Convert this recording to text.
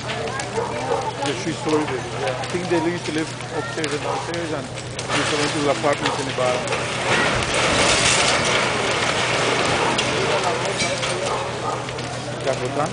Huh? Yeah, she sold it. Yeah. I think they used to live upstairs and downstairs and used to rent little apartments in the bottom. Capitan?